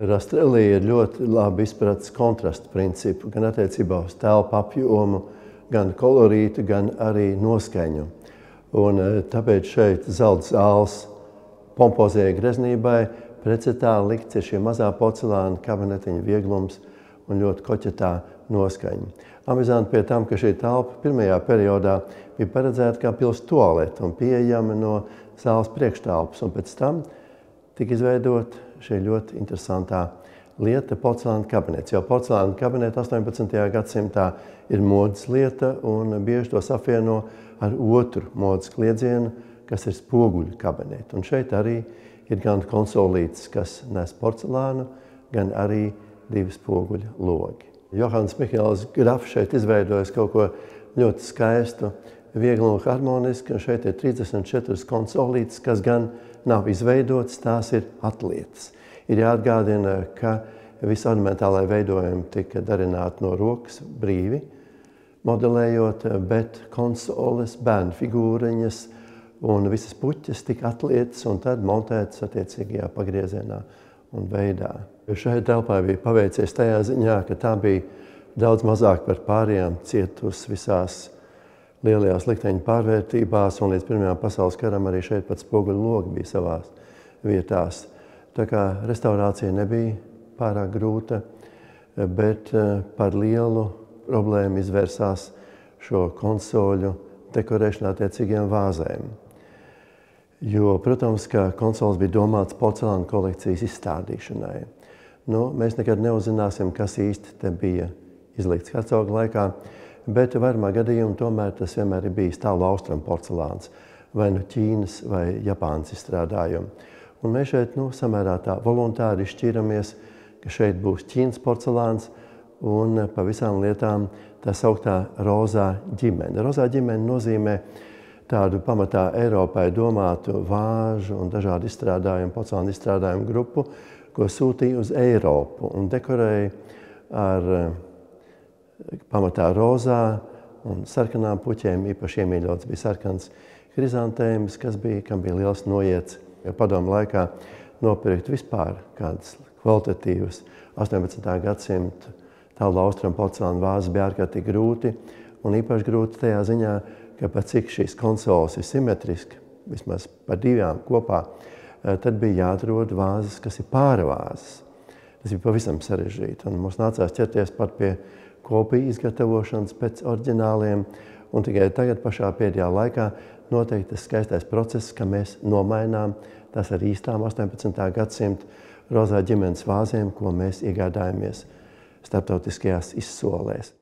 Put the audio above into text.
Rastrēlija ir ļoti labi izpratis kontrastu principu gan attiecībā uz telpu apjomu, gan kolorītu, gan arī noskaņu. Un, tāpēc šeit zelta zāles pompozējai greznībai precitā likts ir šī mazā porcelāna kabinetiņa vieglums un ļoti koķetā noskaņa. Amizanti pie tam, ka šī telpa pirmajā periodā bija paredzēta kā pils toalete un pieejama no zāles priekštelpas, un pēc tam tika izveidot šī ļoti interesantā lieta porcelāna kabinets. Jo porcelāna kabinets 18. gadsimtā ir modes lieta un bieži tos apvieno ar otru modes kliedzienu, kas ir spoguļu kabineti. Un šeit arī ir gan konsolītes, kas nes porcelānu, gan arī divi spoguļu logi. Johans Mihēls Grafs šeit izveidojis kaut ko ļoti skaistu, viegli un harmoniski. Un šeit ir 34 konsolītes, kas gan nav izveidotas, tās ir atlietas. Ir jāatgādina, ka visi ornamentālai veidojumi tika darināti no rokas brīvi, modelējot, bet konsoles, bērnu figūriņas un visas puķes tika atlietas un tad montētas attiecīgajā pagriezienā un veidā. Šai telpai bija paveicies tajā ziņā, ka tā bija daudz mazāk par pārējām cietus visās lielajās likteņu pārvērtībās, un līdz Pirmajām pasaules karam arī šeit pat spoguļu logi bija savās vietās. Tā kā restaurācija nebija pārāk grūta, bet par lielu problēmu izvērsās šo konsoļu dekorēšanā attiecīgiem vāzēm. Jo, protams, ka konsoles bija domāts porcelāna kolekcijas izstādīšanai. Nu, mēs nekad neuzzināsim, kas īsti te bija izlikts hercoga laikā, bet vairumā gadījumu tomēr tas vienmēr ir bijis tālu austrumu porcelāns, vai no Ķīnas vai Japānas izstrādājumi. Un mēs šeit nu, samērā tā voluntāri izšķīramies, ka šeit būs Ķīnas porcelāns un pa visām lietām tā sauktā rozā ģimene. Rozā ģimene nozīmē tādu pamatā Eiropai domātu vāžu un dažādu izstrādājumu, porcelāna izstrādājumu grupu, ko sūtīja uz Eiropu un dekorēja ar pamatā rozā un sarkanām puķēm. Īpaši iemīļots bija sarkans hrizantēmas, kas bija, kam bija liels noiets. Jo padomu laikā nopirkt vispār kādas kvalitatīvas 18. gadsimta tālu austrumu porcelāna vāzes bija ārkārtīgi grūti. Un īpaši grūti tajā ziņā, ka pat cik šīs konsoles ir simetriski, vismaz par divām kopā, eh, tad bija jāatrod vāzes, kas ir pārvāzes. Tas bija pavisam sarežģīti. Un mums nācās ķerties pat pie kopiju izgatavošanas pēc oriģināliem. Un tikai tagad, pašā pēdējā laikā, notiek tas skaistais process, ka mēs nomainām tās ar īstām 18. gadsimta rozā ģimenes vāzēm, ko mēs iegādājamies starptautiskajās izsolēs.